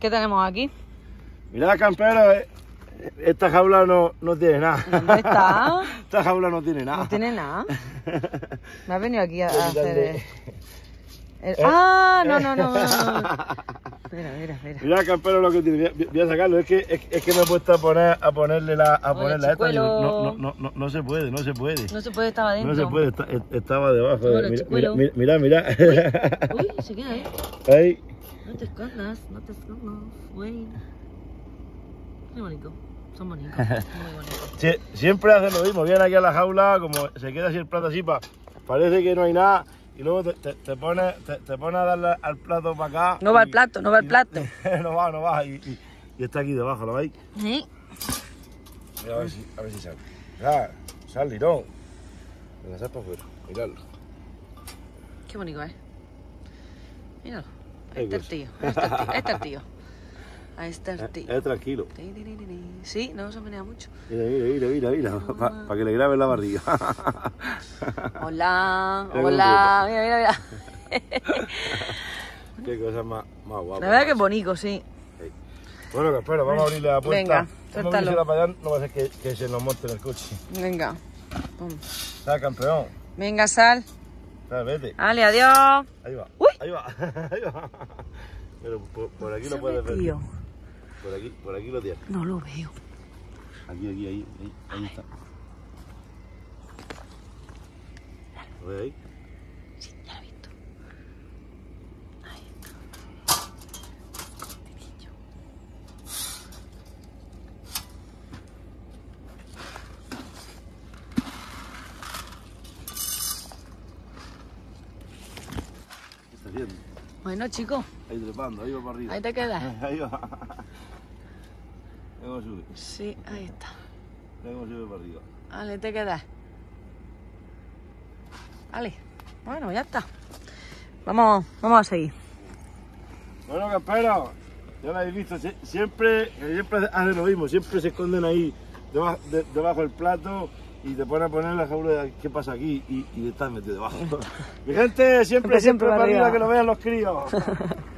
¿Qué tenemos aquí? Mirad, camperos, eh, esta jaula no, no tiene nada. ¿Dónde está? esta jaula no tiene nada. No tiene nada. Me has venido aquí a, a hacer... el- el- ¡Ah! No, no, no, no, no. Mira, mira, mira. Mirad, camperos, lo que tiene. Voy a- sacarlo. Es que, es, es que me he puesto a, poner, a ponerle la, a Oye, ponerle a esta. No, no, no, no, no se puede, no se puede. No se puede, estaba No dentro. se puede, está- estaba debajo. Hola, mira, mira, mira, mira, mira. Uy, se queda ahí. Ahí. No te escondas, no te escondas, güey. Qué bonito. Son bonitos. Muy bonitos. Sie- siempre hacen lo mismo, vienen aquí a la jaula, como se queda así el plato así, pa- parece que no hay nada, y luego te, te, te pone, te, te pone a darle al plato para acá. No va y- el plato, no va el y- plato. no va, no va, y, y- y está aquí debajo, ¿lo veis? ¿Sí? Mira, a ver si, a ver si sale. Mira, sal, lirón. Venga, sal para afuera, miradlo. Qué bonito, ¿eh? Míralo. Ahí está el pues. tío. Ahí está el tío. Ahí está el tío. Ahí está el Eh, eh, tranquilo. Sí, no se menea mucho. Mira, mira, mira, mira, mira, para que le grabe la barriga. Hola, hola. Mira, mira, mira. Qué cosa más, más guapa. La verdad que es bonito, sí. Bueno, que espera, vamos a abrirle la puerta. Venga, suéltalo. para allá, no va a ser que, que se nos monte en el coche. Venga. Pum. ¿Sabes, campeón? Venga, sal. ¿Sabes? Vete. Ale, adiós. Ahí va. Uy. Ahí va. Ahí va. Pero por, por aquí lo puedes ver. Por aquí, por aquí lo tienes. No lo veo. Aquí, aquí, ahí, ahí, ahí está. ¿Lo ves ahí? Sí, ya lo he visto. Ahí está. Escondidillo. ¿Qué está haciendo? Bueno, chicos, Ahí trepando, ahí va para arriba. ahí te quedas. Ahí va. Cómo sube. Sí, ahí está. Cómo sube para arriba. Vale, te quedas. Vale, bueno, ya está. Vamos, vamos a seguir. Bueno, camperos, ya lo habéis visto, sie- siempre, siempre hacen lo mismo, siempre se esconden ahí debajo, de- debajo del plato y te ponen a poner la jaula de qué pasa aquí y, y estás metido debajo. Mi gente, siempre, Siempre, siempre para arriba, arriba. que lo vean los críos.